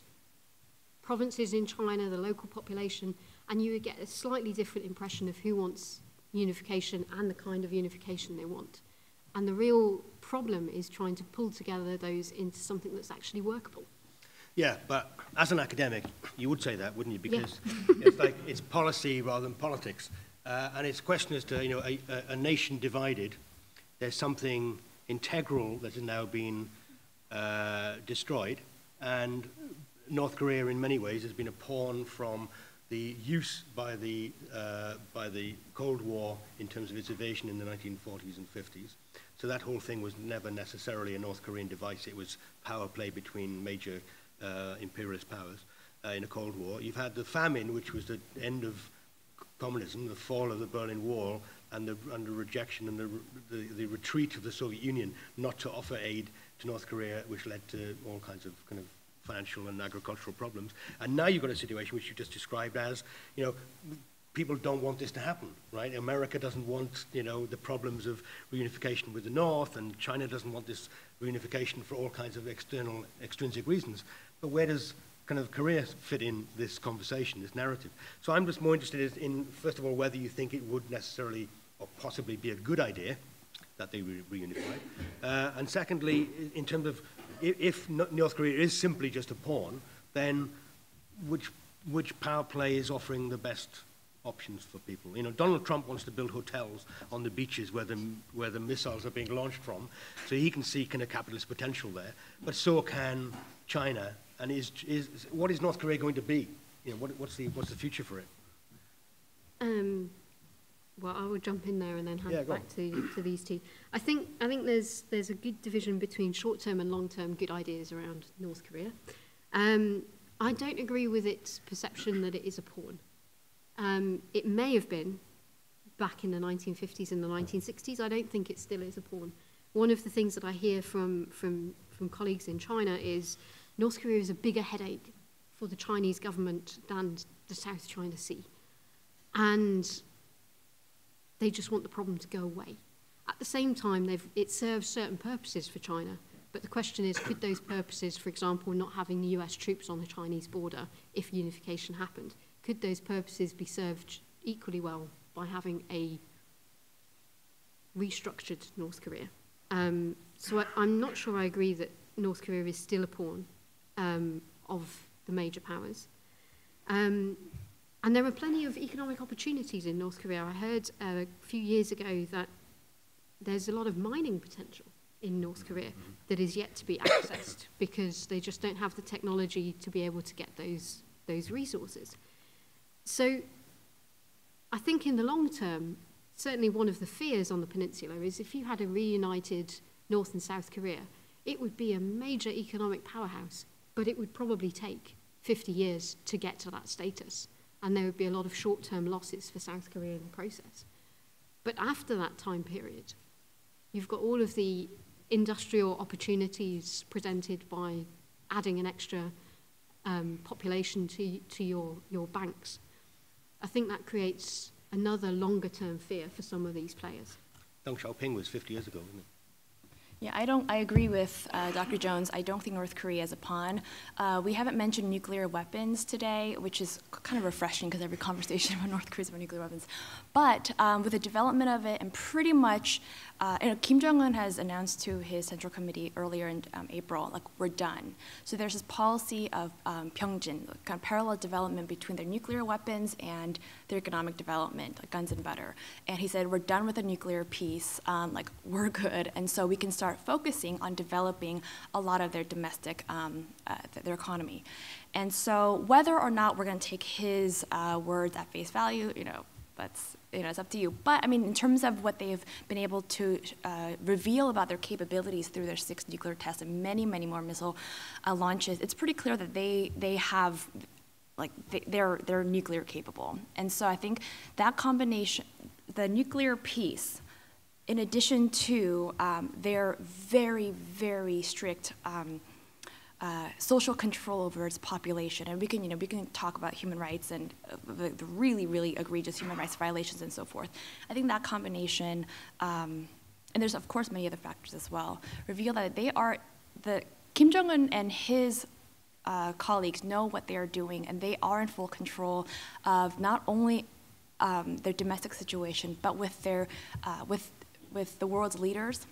Speaker 3: provinces in China, the local population, and you would get a slightly different impression of who wants unification and the kind of unification they want. And the real problem is trying to pull together those into something that's actually workable.
Speaker 1: Yeah, but as an academic, you would say that, wouldn't you? Because yeah. (laughs) it's like it's policy rather than politics. Uh, and it's a question as to, you know, a, a, nation divided, there's something integral that has now been uh, destroyed. And North Korea, in many ways, has been a pawn from the use by the, uh, by the Cold War in terms of its evasion in the 1940s and 50s. So that whole thing was never necessarily a North Korean device. It was power play between major uh, imperialist powers uh, in a Cold War. You've had the famine, which was the end of communism, the fall of the Berlin Wall, and the, and the rejection and the, the, the retreat of the Soviet Union not to offer aid to North Korea, which led to all kinds of kind of financial and agricultural problems. And now you've got a situation which you just described as, you know, people don't want this to happen, right? America doesn't want, you know, the problems of reunification with the North, and China doesn't want this reunification for all kinds of external, extrinsic reasons. But where does kind of Korea fit in this conversation, this narrative? So I'm just more interested in, first of all, whether you think it would necessarily or possibly be a good idea that they re reunify. Uh, and secondly, in terms of if, if North Korea is simply just a pawn, then which, which power play is offering the best options for people? You know, Donald Trump wants to build hotels on the beaches where the, where the missiles are being launched from, so he can see kind of capitalist potential there. But so can China. And is, is, what is North Korea going to be? You know, what, what's, the, what's the future for it?
Speaker 3: Um, well, I will jump in there and then hand yeah, it back to, to these two. I think I think there's there's a good division between short-term and long-term good ideas around North Korea. Um, I don't agree with its perception that it is a pawn. Um, it may have been back in the 1950s and the 1960s. I don't think it still is a pawn. One of the things that I hear from from from colleagues in China is North Korea is a bigger headache for the Chinese government than the South China Sea, and they just want the problem to go away. At the same time, it serves certain purposes for China. But the question is, could those purposes, for example, not having the US troops on the Chinese border if unification happened, could those purposes be served equally well by having a restructured North Korea? Um, so I, am not sure I agree that North Korea is still a pawn um, of the major powers. Um, and there are plenty of economic opportunities in North Korea. I heard uh, a few years ago that there's a lot of mining potential in North Korea mm-hmm. that is yet to be accessed (coughs) because they just don't have the technology to be able to get those, those resources. So I think in the long term, certainly one of the fears on the peninsula is if you had a reunited North and South Korea, it would be a major economic powerhouse, but it would probably take 50 years to get to that status and there would be a lot of short term losses for South Korea in the process. But after that time period, you've got all of the industrial opportunities presented by adding an extra um, population to, to your, your banks. I think that creates another longer term fear for some of these players.
Speaker 1: Deng Xiaoping was 50 years ago, wasn't it?
Speaker 2: Yeah, I don't. I agree with uh, Dr. Jones. I don't think North Korea is a pawn. Uh, we haven't mentioned nuclear weapons today, which is kind of refreshing because every (laughs) conversation about North Korea is about nuclear weapons. But um, with the development of it, and pretty much, uh, you know, Kim Jong Un has announced to his Central Committee earlier in um, April, like we're done. So there's this policy of um, Byungjin, kind of parallel development between their nuclear weapons and their economic development, like guns and butter. And he said, we're done with the nuclear piece. Um, like we're good, and so we can start start focusing on developing a lot of their domestic, um, uh, their economy. And so whether or not we're going to take his uh, words at face value, you know, that's you know, it's up to you. But I mean, in terms of what they've been able to uh, reveal about their capabilities through their six nuclear tests and many, many more missile uh, launches, it's pretty clear that they they have, like, they, they're they're nuclear capable. And so I think that combination, the nuclear piece in addition to um, their very, very strict um, uh, social control over its population, and we can, you know, we can talk about human rights and uh, the, the, really, really egregious human rights violations and so forth. I think that combination, um, and there's of course many other factors as well, reveal that they are the Kim Jong Un and his uh, colleagues know what they are doing, and they are in full control of not only um, their domestic situation, but with their uh, with with the world's leaders.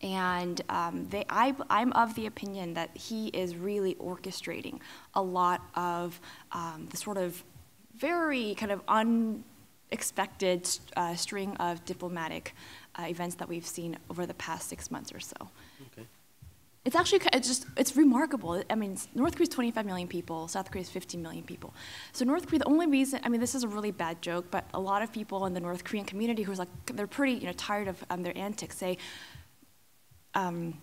Speaker 2: And um, they, I, I'm of the opinion that he is really orchestrating a lot of um, the sort of very kind of unexpected uh, string of diplomatic uh, events that we've seen over the past six months or so. It's actually it's just it's remarkable. I mean, North Korea is 25 million people, South Korea is 15 million people. So North Korea, the only reason, I mean, this is a really bad joke, but a lot of people in the North Korean community who's like they're pretty you know tired of um, their antics say. Um,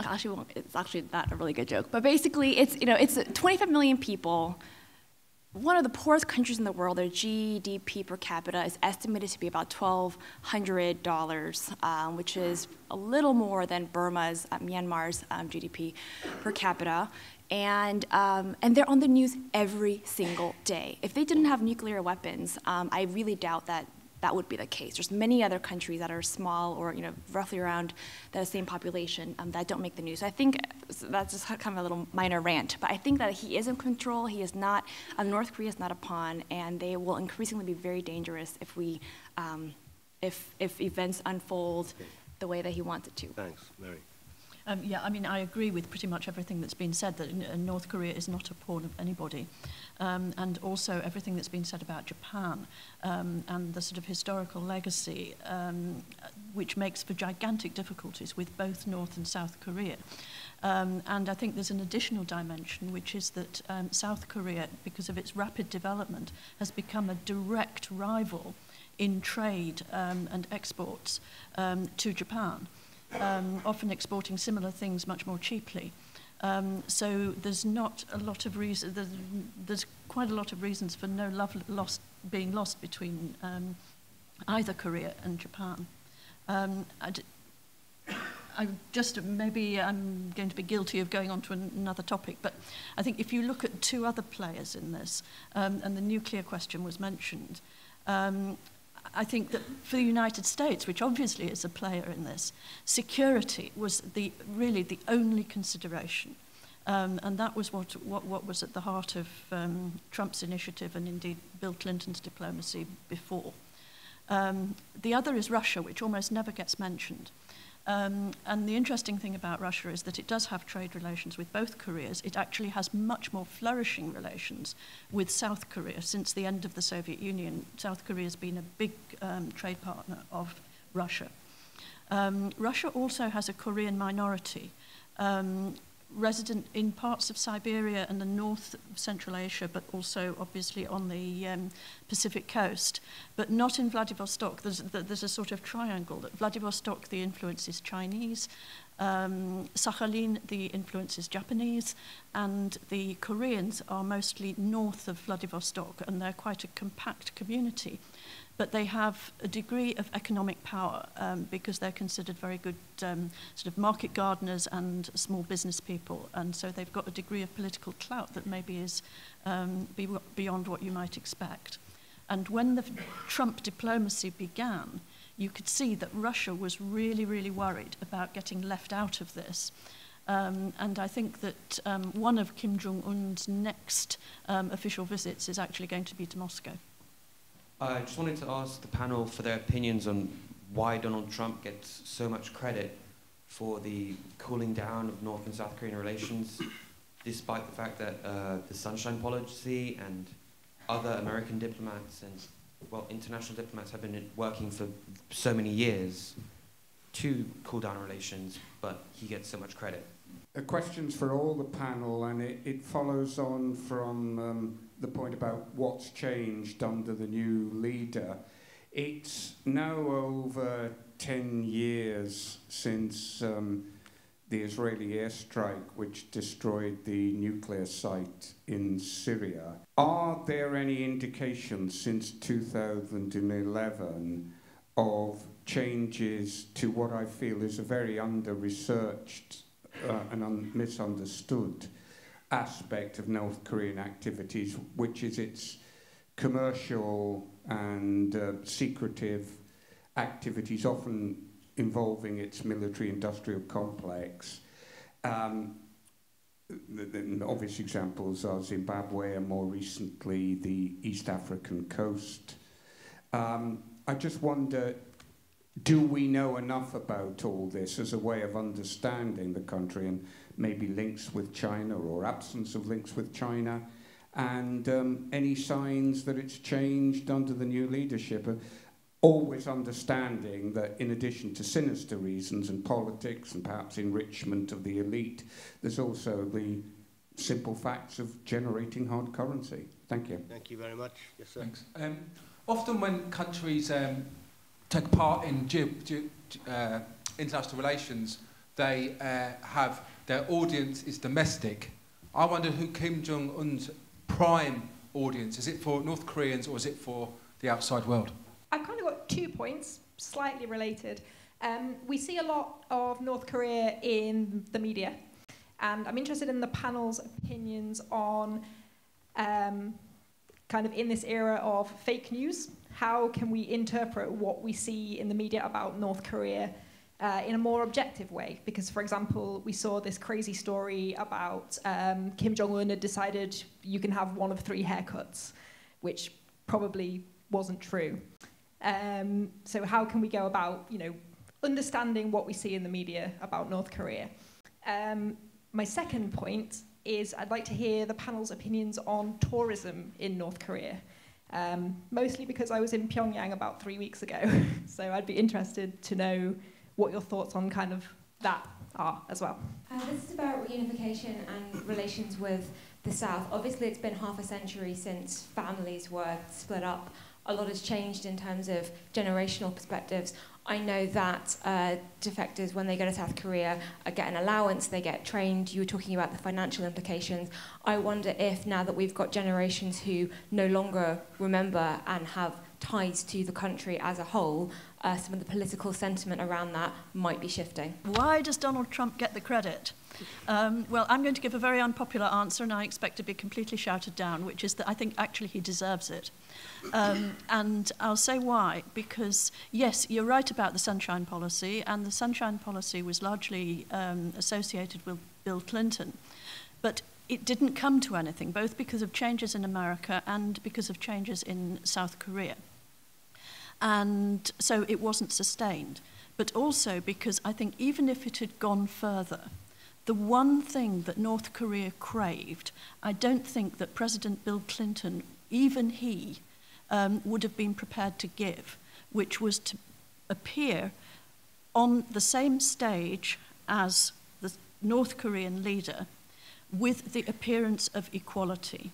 Speaker 2: actually it's actually not a really good joke but basically it's you know it's 25 million people one of the poorest countries in the world, their GDP per capita is estimated to be about $1,200, um, which is a little more than Burma's, uh, Myanmar's um, GDP per capita. And, um, and they're on the news every single day. If they didn't have nuclear weapons, um, I really doubt that that would be the case. There's many other countries that are small or you know roughly around the same population um, that don't make the news. I think that's just kind of a little minor rant, but I think that he is in control. He is not. Uh, North Korea is not a pawn, and they will increasingly be very dangerous if we, um, if if events unfold the way that he wants it to.
Speaker 1: Thanks, Mary.
Speaker 4: Um, yeah, I mean, I agree with pretty much everything that's been said, that uh, North Korea is not a pawn of anybody. Um, and also everything that's been said about Japan um, and the sort of historical legacy, um, which makes for gigantic difficulties with both North and South Korea. Um, and I think there's an additional dimension, which is that um, South Korea, because of its rapid development, has become a direct rival in trade um, and exports um, to Japan um, often exporting similar things much more cheaply. Um, so there's not a lot of reason, there's, there's quite a lot of reasons for no love lost, being lost between um, either Korea and Japan. Um, I'd, I just maybe I'm going to be guilty of going on to an, another topic, but I think if you look at two other players in this, um, and the nuclear question was mentioned, um, I think that for the United States, which obviously is a player in this, security was the, really the only consideration. Um, and that was what, what, what was at the heart of um, Trump's initiative and indeed Bill Clinton's diplomacy before. Um, the other is Russia, which almost never gets mentioned. Um, and the interesting thing about Russia is that it does have trade relations with both Koreas. It actually has much more flourishing relations with South Korea. Since the end of the Soviet Union, South Korea has been a big um, trade partner of Russia. Um, Russia also has a Korean minority. Um, resident in parts of Siberia and the north of Central Asia, but also obviously on the um, Pacific coast, but not in Vladivostok. There's, there's a sort of triangle. That Vladivostok, the influence is Chinese, um, Sakhalin, the influence is Japanese, and the Koreans are mostly north of Vladivostok, and they're quite a compact community but they have a degree of economic power um, because they're considered very good um, sort of market gardeners and small business people. And so they've got a degree of political clout that maybe is um, be beyond what you might expect. And when the Trump diplomacy began, you could see that Russia was really, really worried about getting left out of this. Um, and I think that um, one of Kim Jong-un's next um, official visits is actually going to be to Moscow.
Speaker 8: I just wanted to ask the panel for their opinions on why Donald Trump gets so much credit for the cooling down of North and South Korean relations, despite the fact that uh, the Sunshine Policy and other American diplomats and well, international diplomats have been working for so many years to cool down relations, but he gets so much credit.
Speaker 9: Uh, questions for all the panel, and it, it follows on from um, the point about what's changed under the new leader. It's now over 10 years since um, the Israeli airstrike, which destroyed the nuclear site in Syria. Are there any indications since 2011 of changes to what I feel is a very under researched uh, and un- misunderstood aspect of North Korean activities, which is its commercial and uh, secretive activities, often involving its military industrial complex. Um, the, the obvious examples are Zimbabwe and more recently the East African coast. Um, I just wonder do we know enough about all this as a way of understanding the country and maybe links with China or absence of links with China, and um, any signs that it's changed under the new leadership. Uh, always understanding that in addition to sinister reasons and politics and perhaps enrichment of the elite, there's also the simple facts of generating hard currency. Thank you.
Speaker 1: Thank you very much. Yes, sir.
Speaker 10: Thanks. Um, often when countries um, take part in ge- ge- uh, international relations, they uh, have their audience is domestic. I wonder who Kim Jong Un's prime audience is. It for North Koreans or is it for the outside world?
Speaker 11: I've kind of got two points, slightly related. Um, we see a lot of North Korea in the media, and I'm interested in the panel's opinions on um, kind of in this era of fake news. How can we interpret what we see in the media about North Korea uh, in a more objective way? Because, for example, we saw this crazy story about um, Kim Jong Un had decided you can have one of three haircuts, which probably wasn't true. Um, so, how can we go about, you know, understanding what we see in the media about North Korea. Um, my second point is I'd like to hear the panel's opinions on tourism in North Korea. Um, mostly because I was in Pyongyang about three weeks ago, (laughs) so I'd be interested to know what your thoughts on kind of that are as well.
Speaker 12: Uh, this is about reunification and relations with the South. Obviously, it's been half a century since families were split up. A lot has changed in terms of generational perspectives. I know that uh, defectors, when they go to South Korea, get an allowance, they get trained. You were talking about the financial implications. I wonder if now that we've got generations who no longer remember and have ties to the country as a whole, uh, some of the political sentiment around that might be shifting.
Speaker 4: Why does Donald Trump get the credit? Um, well, I'm going to give a very unpopular answer and I expect to be completely shouted down, which is that I think actually he deserves it. Um, and I'll say why, because yes, you're right about the Sunshine Policy, and the Sunshine Policy was largely um, associated with Bill Clinton. But it didn't come to anything, both because of changes in America and because of changes in South Korea. And so it wasn't sustained. But also because I think even if it had gone further, the one thing that North Korea craved, I don't think that President Bill Clinton, even he, um, would have been prepared to give, which was to appear on the same stage as the North Korean leader with the appearance of equality.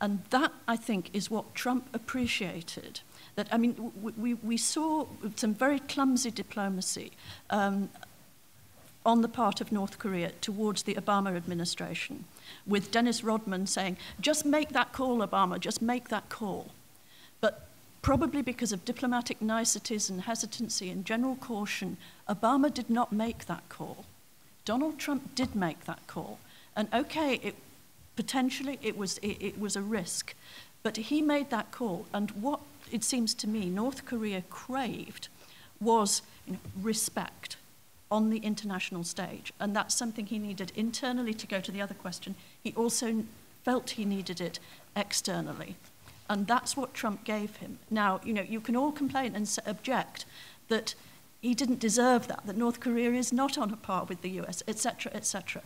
Speaker 4: And that, I think, is what Trump appreciated. That, I mean, we, we saw some very clumsy diplomacy um, on the part of North Korea towards the Obama administration, with Dennis Rodman saying, just make that call, Obama, just make that call. But probably because of diplomatic niceties and hesitancy and general caution, Obama did not make that call. Donald Trump did make that call. And okay, it, potentially it was, it, it was a risk, but he made that call. And what it seems to me North Korea craved was you know, respect on the international stage. And that's something he needed internally to go to the other question. He also felt he needed it externally. And that's what Trump gave him. Now, you know, you can all complain and object that he didn't deserve that, that North Korea is not on a par with the US, etc., etc.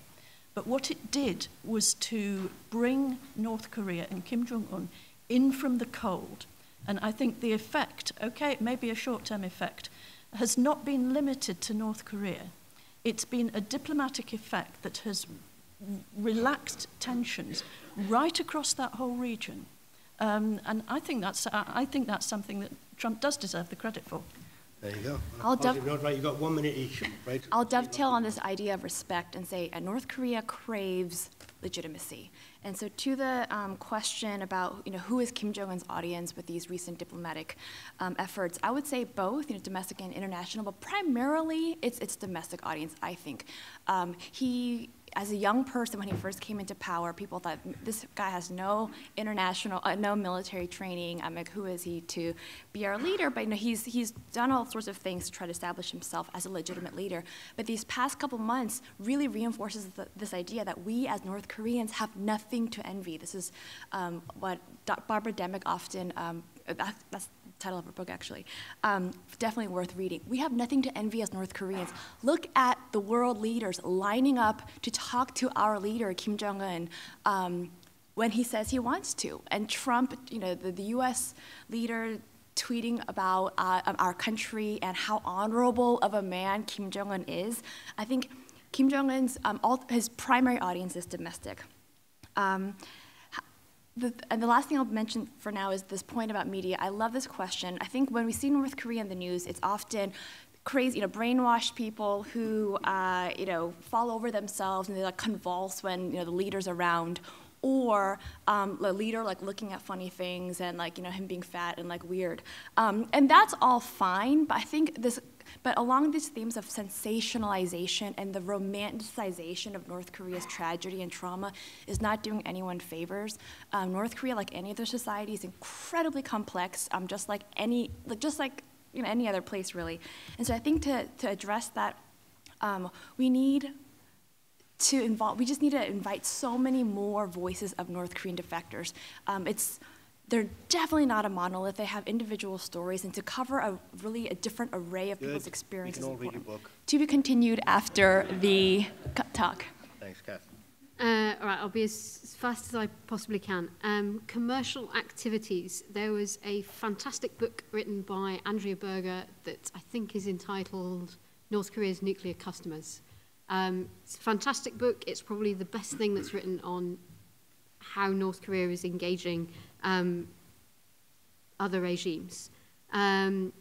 Speaker 4: But what it did was to bring North Korea and Kim Jong un in from the cold. And I think the effect, okay, it may be a short term effect, has not been limited to North Korea. It's been a diplomatic effect that has relaxed tensions right across that whole region. Um, and I think, that's, I think that's something that Trump does deserve the credit for.
Speaker 1: There you go.
Speaker 2: I'll dove-
Speaker 1: note, right, you got one minute each, right?
Speaker 2: I'll dovetail on this idea of respect and say uh, North Korea craves legitimacy. And so, to the um, question about you know who is Kim Jong Un's audience with these recent diplomatic um, efforts, I would say both, you know, domestic and international, but primarily it's its domestic audience. I think um, he as a young person, when he first came into power, people thought this guy has no international, uh, no military training. I'm like, who is he to be our leader? But you know, he's he's done all sorts of things to try to establish himself as a legitimate leader. But these past couple months really reinforces the, this idea that we as North Koreans have nothing to envy. This is um, what Barbara Demick often. Um, that, that's title of her book actually, um, definitely worth reading. We have nothing to envy as North Koreans. Look at the world leaders lining up to talk to our leader, Kim Jong un. Um, when he says he wants to. And Trump, you know, the, the US leader tweeting about uh, our country and how honorable of a man Kim Jong un is. I think Kim Jong un's, um, all, his primary audience is domestic. Um, the, and the last thing I'll mention for now is this point about media. I love this question. I think when we see North Korea in the news, it's often crazy, you know, brainwashed people who, uh, you know, fall over themselves and they like convulse when, you know, the leader's around, or um, the leader like looking at funny things and like, you know, him being fat and like weird. Um, and that's all fine, but I think this, but along these themes of sensationalization and the romanticization of North Korea's tragedy and trauma is not doing anyone favors. Um, North Korea, like any other society, is incredibly complex, um, just like any, like, just like you know, any other place really. And so I think to, to address that, um, we need to involve, we just need to invite so many more voices of North Korean defectors. Um, it's, they're definitely not a monolith. They have individual stories, and to cover a really a different array of
Speaker 1: Good.
Speaker 2: people's experiences.
Speaker 1: We can all
Speaker 2: is
Speaker 1: read your
Speaker 2: important.
Speaker 1: book.
Speaker 2: To be continued after the talk.
Speaker 1: Thanks, Kath.
Speaker 3: Uh, all right, I'll be as, as fast as I possibly can. Um, commercial activities. There was a fantastic book written by Andrea Berger that I think is entitled North Korea's Nuclear Customers. Um, it's a fantastic book. It's probably the best thing that's written on how North Korea is engaging um, other regimes. Um,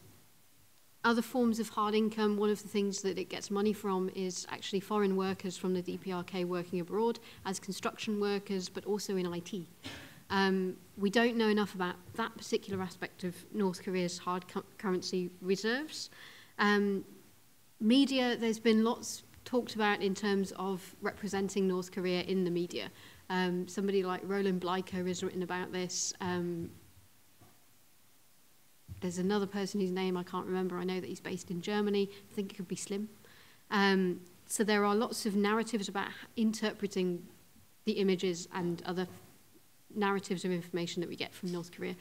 Speaker 3: other forms of hard income, one of the things that it gets money from is actually foreign workers from the DPRK working abroad as construction workers, but also in IT. Um, we don't know enough about that particular aspect of North Korea's hard cu- currency reserves. Um, media, there's been lots talked about in terms of representing North Korea in the media. Um, somebody like Roland Bleiker has written about this. Um, there's another person whose name I can't remember. I know that he's based in Germany. I think it could be Slim. Um, so there are lots of narratives about interpreting the images and other narratives of information that we get from North Korea.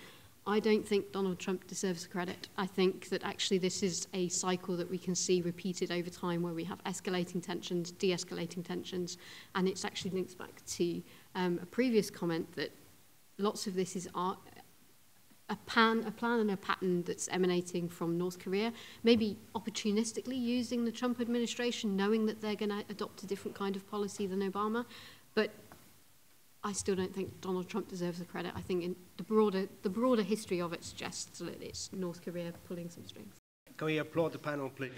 Speaker 3: I don't think Donald Trump deserves credit. I think that actually this is a cycle that we can see repeated over time where we have escalating tensions, de escalating tensions, and it's actually links back to um, a previous comment that lots of this is art, a pan, a plan and a pattern that's emanating from North Korea, maybe opportunistically using the Trump administration, knowing that they're going to adopt a different kind of policy than Obama, but I still don't think Donald Trump deserves the credit. I think the broader, the broader history of it suggests that it's North Korea pulling some strings.
Speaker 1: Can we applaud the panel, please?